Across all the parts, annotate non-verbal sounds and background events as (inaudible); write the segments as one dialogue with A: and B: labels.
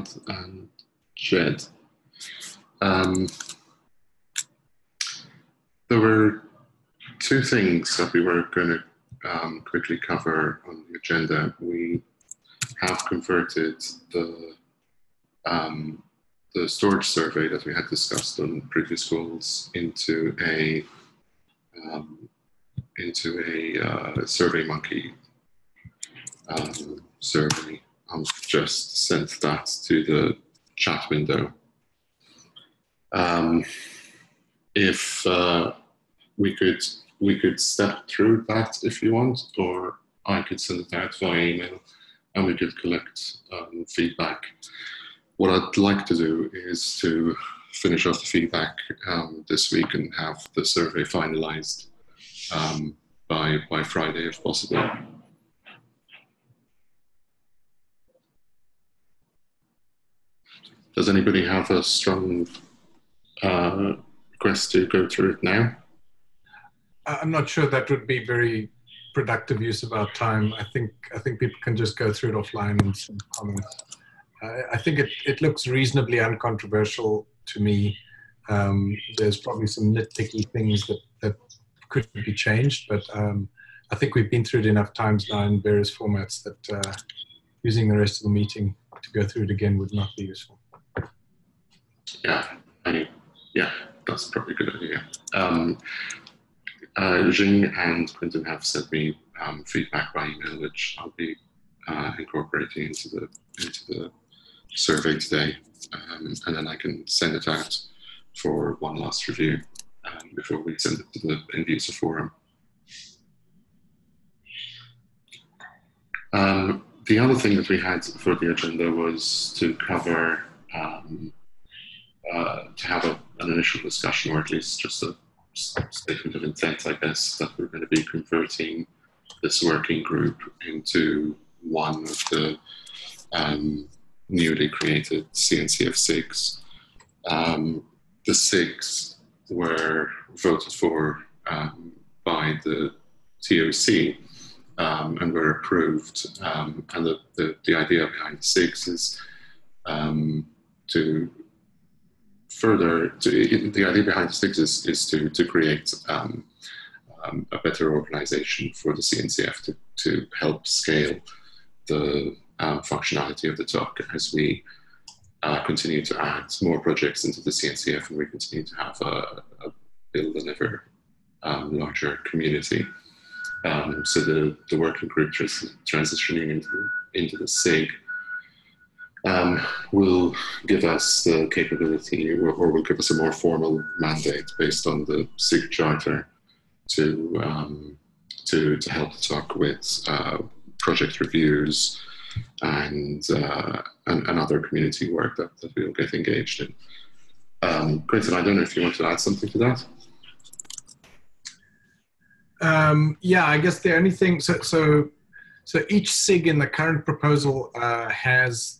A: Ahmad and Jed. Um, there were two things that we were going to um, quickly cover on the agenda. We have converted the um, the storage survey that we had discussed on previous calls into a um, into a uh, survey monkey um, survey. I'll just send that to the chat window. Um, if uh, we could we could step through that if you want, or I could send it out via email and we could collect um, feedback. What I'd like to do is to finish off the feedback um, this week and have the survey finalized um, by, by Friday if possible. Does anybody have a strong uh, request to go through it now?
B: I'm not sure that would be very productive use of our time. I think I think people can just go through it offline and some comments. I think it, it looks reasonably uncontroversial to me. Um, there's probably some nitpicky things that, that could be changed, but um, I think we've been through it enough times now in various formats that uh, using the rest of the meeting to go through it again would not be useful.
A: Yeah, I yeah, that's probably a good idea. Um, uh, Jing and Quinton have sent me um, feedback by email, which I'll be uh, incorporating into the into the survey today, um, and then I can send it out for one last review um, before we send it to the end user forum. Um, the other thing that we had for the agenda was to cover um, uh, to have a, an initial discussion, or at least just a statement of intent, I guess, that we're going to be converting this working group into one of the um, newly created CNCF SIGs. Um, the SIGs were voted for um, by the TOC um, and were approved. Um, and the, the, the, idea behind the SIGs is um, to further, to, the idea behind the SIGs is, is to, to create um, um, a better organization for the CNCF to, to help scale the um, functionality of the TOC as we uh, continue to add more projects into the CNCF and we continue to have a, a build and ever um, larger community. Um, so the, the working group is transitioning into, into the SIG um, will give us the capability or, or, will give us a more formal mandate based on the SIG charter to, um, to, to help talk with uh, project reviews and, uh, and, and, other community work that, that we'll get engaged in. Um, Quinton, I don't know if you want to add something to that.
B: Um, yeah, I guess the only thing, so, so, so each SIG in the current proposal uh, has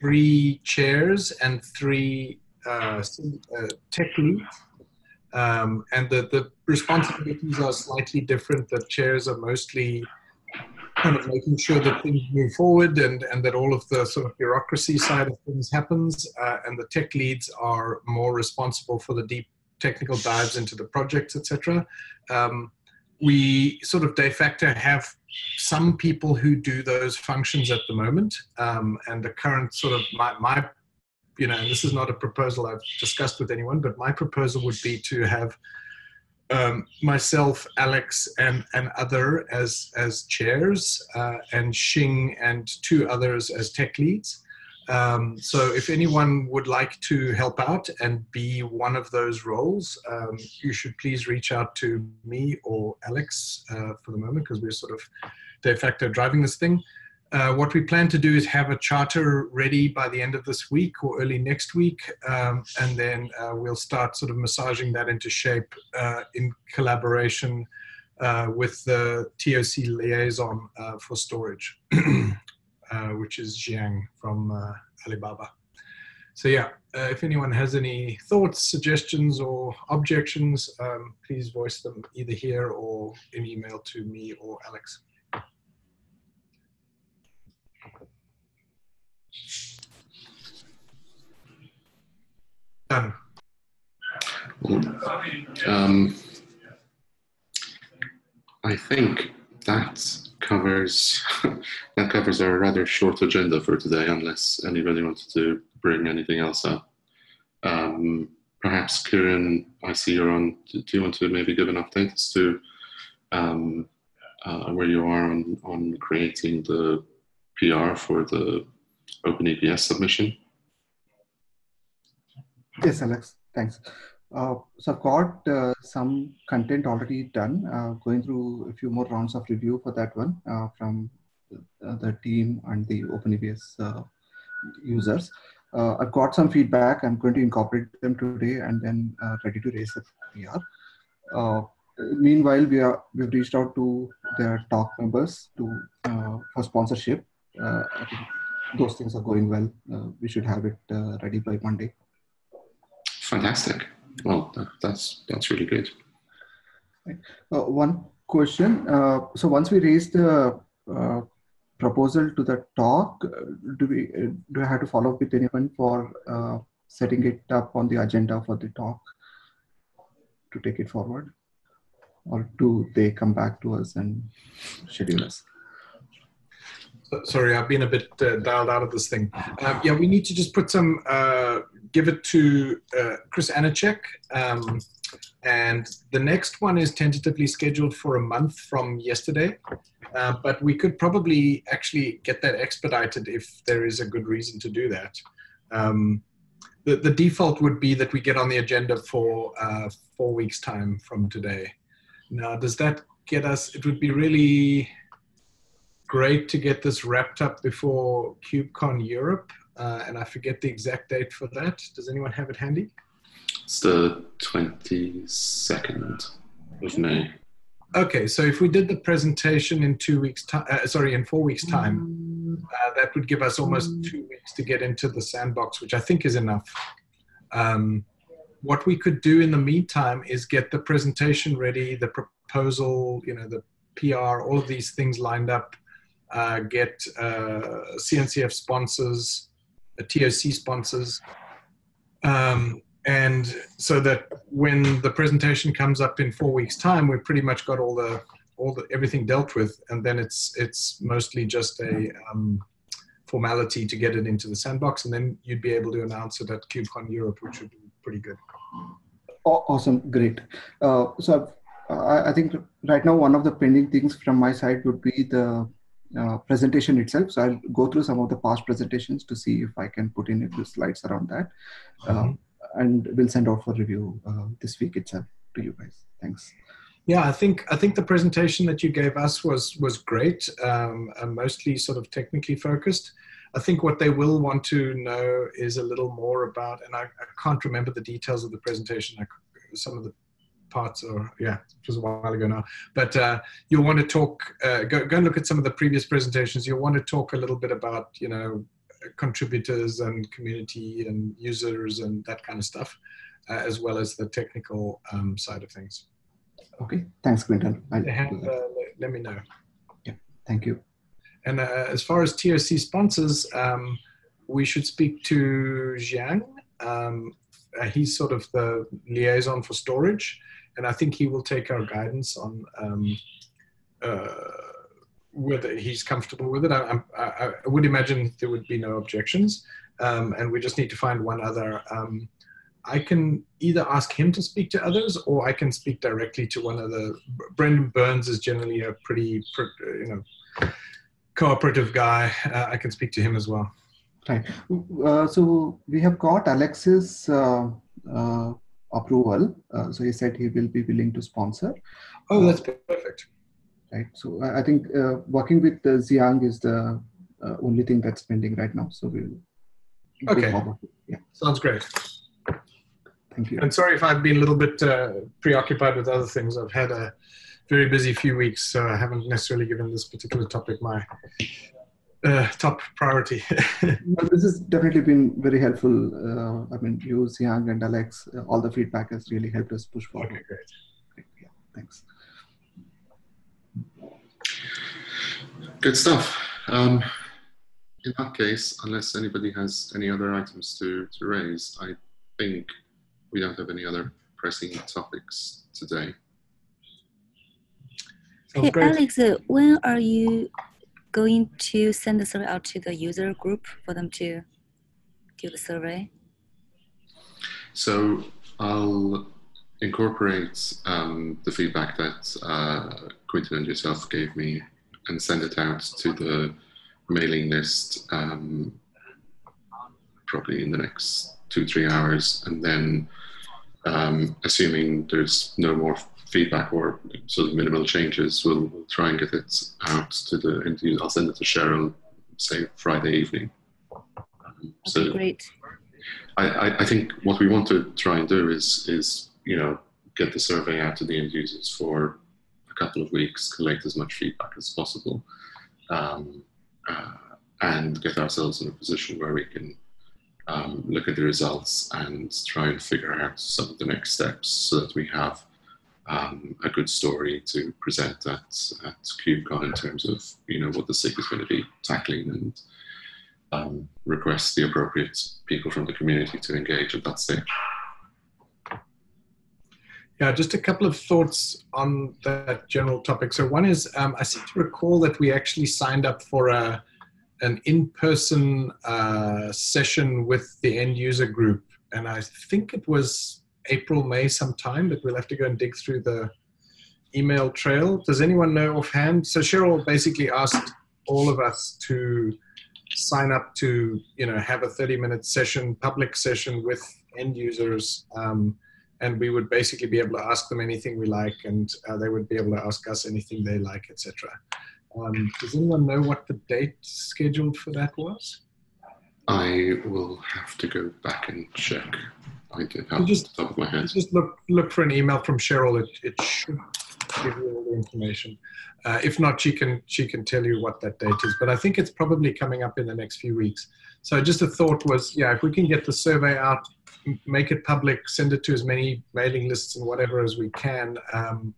B: three chairs and three uh, uh, tech leads. Um, and the, the responsibilities are slightly different. The chairs are mostly kind of making sure that things move forward and, and that all of the sort of bureaucracy side of things happens. Uh, and the tech leads are more responsible for the deep technical dives into the projects, etc. Um, we sort of de facto have some people who do those functions at the moment. Um, and the current sort of my, my, you know, this is not a proposal I've discussed with anyone, but my proposal would be to have um, myself, Alex, and, and other as, as chairs, uh, and Xing and two others as tech leads. Um, so if anyone would like to help out and be one of those roles, um, you should please reach out to me or Alex uh, for the moment because we're sort of de facto driving this thing. Uh, what we plan to do is have a charter ready by the end of this week or early next week, um, and then uh, we'll start sort of massaging that into shape uh, in collaboration uh, with the TOC liaison uh, for storage. (clears throat) Uh, which is Xiang from uh, Alibaba. So yeah, uh, if anyone has any thoughts, suggestions, or objections, um, please voice them either here or in email to me or Alex. Done.
A: Um, I think that covers (laughs) that covers our rather short agenda for today, unless anybody wanted to bring anything else up. Um, perhaps Kiran, I see you're on. Do you want to maybe give an update as to um, uh, where you are on, on creating the PR for the OpenEBS submission?
C: Yes, Alex. Thanks. Uh, so I've got uh, some content already done, uh, going through a few more rounds of review for that one uh, from the team and the OpenEBS uh, users. Uh, I've got some feedback. I'm going to incorporate them today and then ready to raise the PR. meanwhile, we are we've reached out to their talk members to for sponsorship. I think those things are going well. we should have it ready by Monday.
A: Fantastic. Well, that, that's that's really good.
C: Uh, one question. Uh, so once we raise the uh, proposal to the talk, uh, do we uh, do I have to follow up with anyone for uh, setting it up on the agenda for the talk to take it forward, or do they come back to us and schedule us?
B: Sorry, I've been a bit uh, dialed out of this thing. Um, yeah, we need to just put some, uh, give it to uh, Chris Aniszczyk. Um, and the next one is tentatively scheduled for a month from yesterday. Uh, but we could probably actually get that expedited if there is a good reason to do that. Um, the, the default would be that we get on the agenda for uh, four weeks' time from today. Now, does that get us? It would be really great to get this wrapped up before KubeCon Europe. Uh, and I forget the exact date for that. Does anyone have it handy?
A: It's the 22nd of May.
B: Okay, so if we did the presentation in two weeks' time, uh, sorry, in four weeks' time, uh, that would give us almost two weeks to get into the sandbox, which I think is enough. Um, what we could do in the meantime is get the presentation ready, the proposal, you know, the PR, all of these things lined up uh, get uh, CNCF sponsors, uh, TOC sponsors, um, and so that when the presentation comes up in four weeks' time, we've pretty much got all the all the everything dealt with, and then it's it's mostly just a um, formality to get it into the sandbox, and then you'd be able to announce it at KubeCon Europe, which would be pretty good.
C: Awesome, great. Uh, so I, I, think right now one of the pending things from my side would be the uh, presentation itself. So I'll go through some of the past presentations to see if I can put in a few slides around that. mm-hmm. and we'll send out for review uh, this week itself to you guys. Thanks.
B: Yeah, I think I think the presentation that you gave us was was great, um, mostly sort of technically focused. I think what they will want to know is a little more about, and I, I can't remember the details of the presentation. I, some of the parts or yeah it was a while ago now. But uh, you'll want to talk uh, go, go and look at some of the previous presentations. You'll want to talk a little bit about you know contributors and community and users and that kind of stuff uh, as well as the technical um, side of things.
C: Okay. Thanks
B: have, uh, let, let, me know.
C: Yeah. Thank you.
B: And uh, as far as toc sponsors um, we should speak to Xiang um, uh, he's sort of the liaison for storage and I think he will take our guidance on um, uh, whether he's comfortable with it. I, I, I, would imagine there would be no objections, um, and we just need to find one other. Um, I can either ask him to speak to others, or I can speak directly to one of the. Brendan Burns is generally a pretty, you know, cooperative guy. Uh, I can speak to him as well.
C: Right. Uh, so we have got Alexis uh, uh approval. Uh, so he said he will be willing to sponsor.
B: Oh, that's perfect.
C: Right. So I think uh, working with the Xiang is the uh, only thing that's pending right now. So we'll.
B: Okay. Yeah. Sounds great.
C: Thank you.
B: And sorry if I've been a little bit uh, preoccupied with other things. I've had a very busy few weeks, so I haven't necessarily given this particular topic my uh, top priority. (laughs)
C: well, this has definitely been very helpful. Uh, I mean, you, Siang, and Alex, uh, all the feedback has really helped us push forward.
B: Okay, great.
C: Yeah, thanks.
A: Good stuff. Um, in that case, unless anybody has any other items to, to raise, I think we don't have any other pressing topics today.
D: Hey, Alex, uh, when are you going to send the survey out to the user group for them to do the survey?
A: So I'll incorporate um, the feedback that uh, Quinton and yourself gave me and send it out to the mailing list um, probably in the next two, three hours. And then, um, assuming there's no more feedback or sort of minimal changes, we'll, we'll try and get it out to the interview. I'll send it to Cheryl, say Friday evening.
D: Um, so great.
A: I, I think what we want to try and do is, is you know, get the survey out to the end users for a couple of weeks, collect as much feedback as possible, um, uh, and get ourselves in a position where we can um, look at the results and try and figure out some of the next steps so that we have um, a good story to present at, at KubeCon in terms of you know what the SIG is going to be tackling and um, request the appropriate people from the community to engage at that stage.
B: Yeah, just a couple of thoughts on that general topic. So one is um, I seem to recall that we actually signed up for a an in-person uh, session with the end user group, and I think it was April, May sometime, but we'll have to go and dig through the email trail. Does anyone know offhand? So Cheryl basically asked all of us to sign up to, you know, have a 30-minute session, public session with end users, um, and we would basically be able to ask them anything we like, and uh, they would be able to ask us anything they like, etc. Um, does anyone know what the date scheduled for that was?
A: I will have to go back and check. I did have just, top of my head.
B: Just look look for an email from Cheryl. It, it should give you all the information. Uh, if not, she can she can tell you what that date is. But I think it's probably coming up in the next few weeks. So just a thought was, yeah, if we can get the survey out, make it public, send it to as many mailing lists and whatever as we can. Um,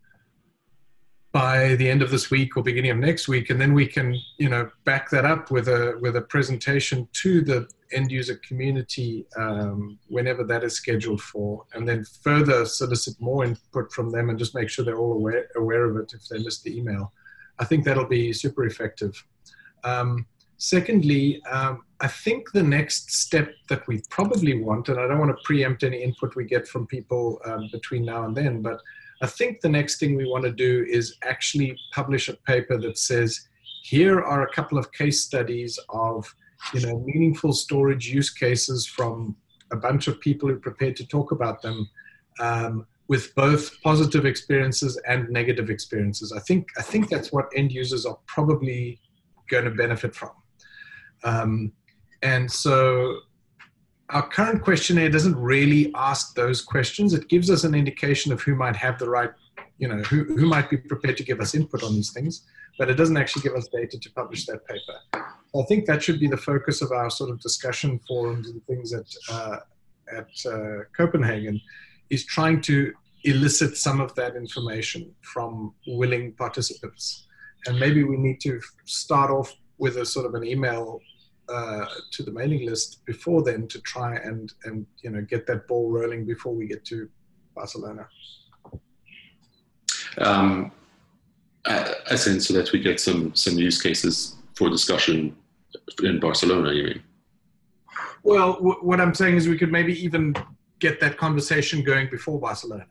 B: by the end of this week or beginning of next week, and then we can, you know, back that up with a with a presentation to the end user community um, whenever that is scheduled for, and then further solicit more input from them and just make sure they're all aware aware of it if they missed the email. I think that'll be super effective. Um, secondly, um, I think the next step that we probably want, and I don't want to preempt any input we get from people um, between now and then, but I think the next thing we want to do is actually publish a paper that says, here are a couple of case studies of you know, meaningful storage use cases from a bunch of people who are prepared to talk about them um, with both positive experiences and negative experiences. I think, I think that's what end users are probably going to benefit from. Um, and so our current questionnaire doesn't really ask those questions. It gives us an indication of who might have the right, you know, who, who might be prepared to give us input on these things, but it doesn't actually give us data to publish that paper. I think that should be the focus of our sort of discussion forums and things at, uh, at uh, Copenhagen, is trying to elicit some of that information from willing participants. And maybe we need to start off with a sort of an email uh, to the mailing list before then to try and and you know get that ball rolling before we get to Barcelona.
A: Um, as in, so that we get some some use cases for discussion in Barcelona. You mean?
B: Well, w- what I'm saying is we could maybe even get that conversation going before Barcelona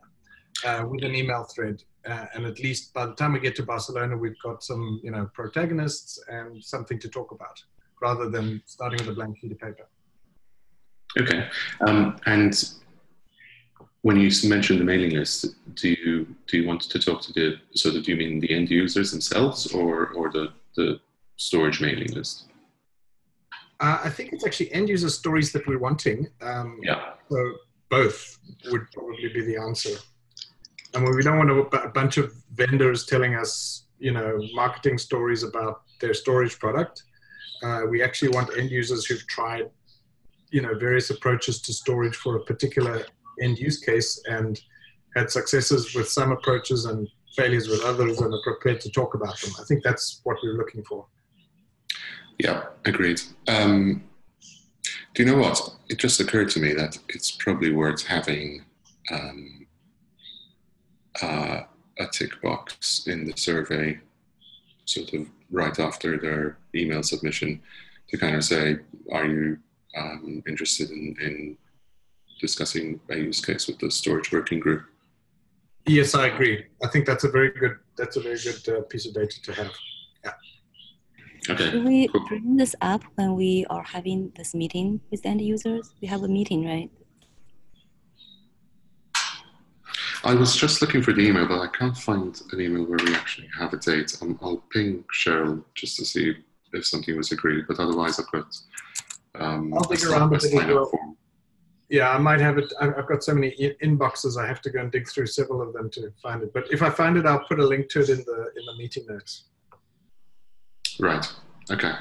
B: uh, with an email thread. Uh, and at least by the time we get to Barcelona, we've got some, you know, protagonists and something to talk about rather than starting with a blank sheet of paper.
A: Okay. Um, and when you mentioned the mailing list, do you do you want to talk to the so do you mean the end users themselves or or the the storage mailing list?
B: Uh, I think it's actually end user stories that we're wanting. Um,
A: yeah.
B: So both would probably be the answer. I mean, we don't want a, a bunch of vendors telling us, you know, marketing stories about their storage product. Uh, we actually want end users who've tried, you know, various approaches to storage for a particular end use case and had successes with some approaches and failures with others and are prepared to talk about them. I think that's what we're looking for.
A: Yeah, agreed. Um, do you know what? It just occurred to me that it's probably worth having um, uh, a tick box in the survey, sort of right after their email submission, to kind of say, "Are you um, interested in, in discussing a use case with the storage working group?"
B: Yes, I agree. I think that's a very good that's a very good uh, piece of data to have. Yeah.
A: Okay.
D: Should we
A: cool.
D: bring this up when we are having this meeting with end users? We have a meeting, right?
A: I was just looking for the email, but I can't find an email where we actually have a date. Um, I'll ping Cheryl just to see if something was agreed, but otherwise I've got. Um,
B: I'll dig around with it as
A: sign-up form.
B: Yeah, I might have it. I- I've got so many inboxes. I have to go and dig through several of them to find it. But if I find it, I'll put a link to it in the in the meeting notes.
A: Right. Okay.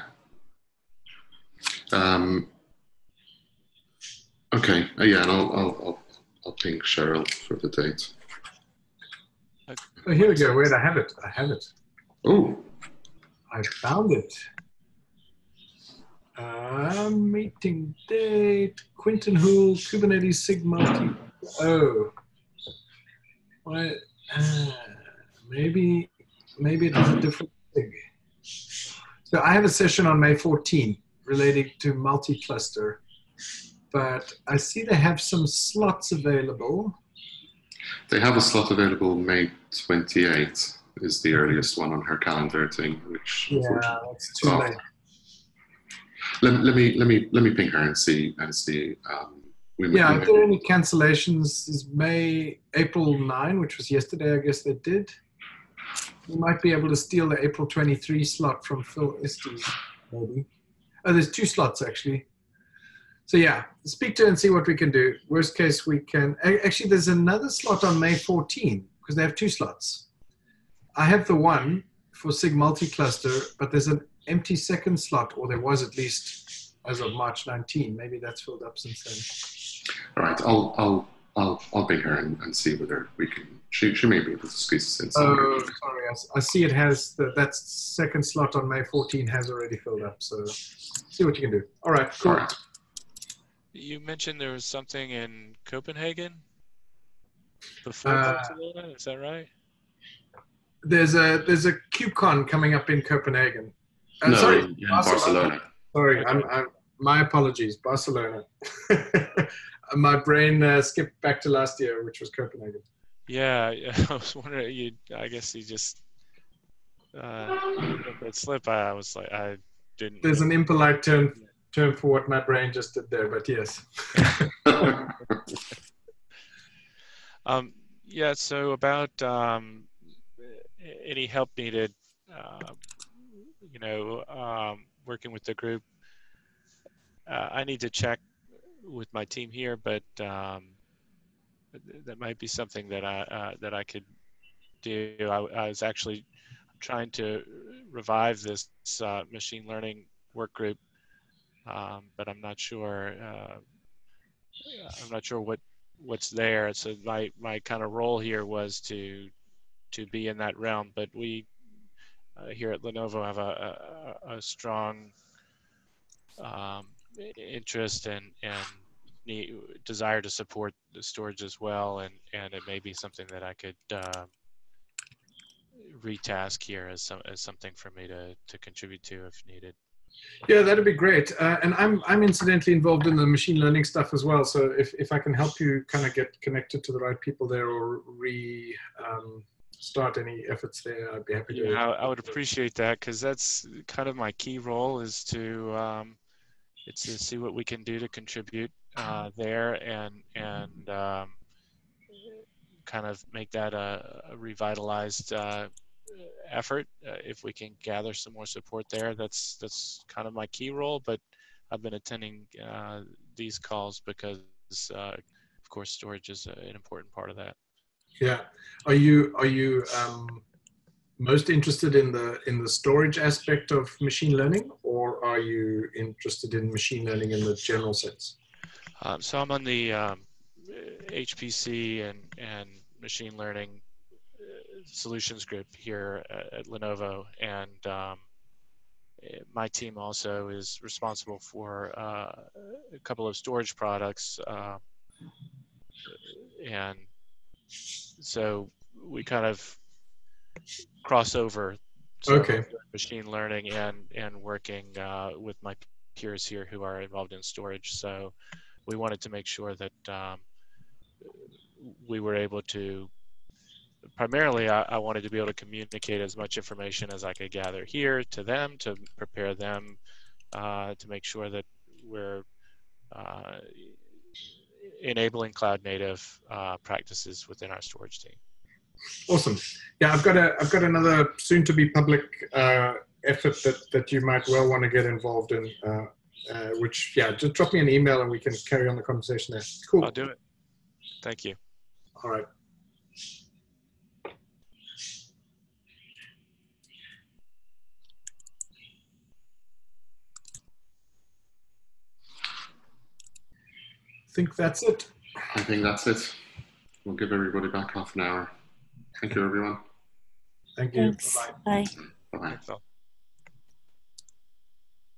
A: Um, okay. Uh, yeah, and I'll, I'll, I'll, I'll ping Cheryl for the date.
B: Oh, here we go. Wait, I have it. I have it.
A: Oh,
B: I found it. Uh, meeting date. Quinton Hoole, Kubernetes Sig Multi. Oh. What? Uh, maybe, maybe it is a different thing. So I have a session on May 14 relating to multi-cluster, but I see they have some slots available.
A: they have a slot available May 28th is the earliest one on her calendar thing, which
B: Yeah, that's too late.
A: Let, let me let me let me ping her and see and see. Um,
B: Yeah, if there any cancellations, is May, April 9, which was yesterday, I guess they did. We might be able to steal the April 23 slot from Phil Estes, maybe. Oh, there's two slots actually. So yeah, speak to her and see what we can do. Worst case, we can. Actually, there's another slot on May 14 because they have two slots. I have the one for Sig multi-cluster, but there's an empty second slot, or there was at least as of March 19. Maybe that's filled up since then.
A: All right, I'll I'll I'll I'll ping her and, and see whether we can. She she may be able to squeeze us in somewhere.
B: Oh, sorry. I s- I, see it has the, that second slot on May 14 has already filled up. So see what you can do. All right, cool.
A: All right.
E: You mentioned there was something in Copenhagen before
B: Uh,
E: Barcelona. Is that right?
B: There's a there's a KubeCon coming up in Copenhagen. Uh,
A: no,
B: sorry,
A: in, in Barcelona.
B: Sorry, I'm, I'm, my apologies. Barcelona. (laughs) my brain uh, skipped back to last year, which was Copenhagen.
E: Yeah, (laughs) yeah, I was wondering. You, I guess you just uh, let that slip. I was like, I didn't.
B: There's an impolite term term for what my brain just did there, but yes. (laughs)
E: Um, yeah. So about um, any help needed, uh, you know, um, working with the group. Uh, I need to check with my team here, but um, that might be something that I uh, that I could do. I, I was actually trying to revive this uh, machine learning work group, um, but I'm not sure. Uh, I'm not sure what what's there. So my my kind of role here was to to be in that realm. But we uh, here at Lenovo have a a, a strong um, interest and and need, desire to support the storage as well, and and it may be something that I could. Uh, retask here as some as something for me to to contribute to if needed.
B: Yeah, that'd be great. Uh, and I'm I'm incidentally involved in the machine learning stuff as well. So if, if I can help you kind of get connected to the right people there or re um, start any efforts there, I'd be happy to.
E: Yeah, I, would appreciate that because that's kind of my key role is to um, it's to see what we can do to contribute uh, there and and um, kind of make that a, a revitalized uh, effort. Uh, if we can gather some more support there, that's that's kind of my key role. But I've been attending uh, these calls because, uh, of course, storage is an important part of that.
B: Yeah. Are you are you um, most interested in the in the storage aspect of machine learning, or are you interested in machine learning in the general sense?
E: Um, so I'm on the um, HPC and, and machine learning uh, solutions group here at, at Lenovo, and um, my team also is responsible for uh, a couple of storage products. Uh, and so we kind of cross over
B: Okay.
E: machine learning and and working uh, with my peers here who are involved in storage. So we wanted to make sure that um, we were able to. Primarily, I, I wanted to be able to communicate as much information as I could gather here to them to prepare them uh, to make sure that we're uh, enabling cloud native uh, practices within our storage team.
B: Awesome. Yeah, I've got a I've got another soon to be public uh, effort that that you might well want to get involved in. Uh, uh, which yeah, just drop me an email and we can carry on the conversation there. Cool.
E: I'll do it. Thank you.
B: All right. Think that's it.
A: I think that's it. We'll give everybody back half an hour. Thank you, everyone.
B: Thank you.
D: Thanks.
B: Bye-bye.
D: Bye.
A: Bye bye.
E: Thanks all.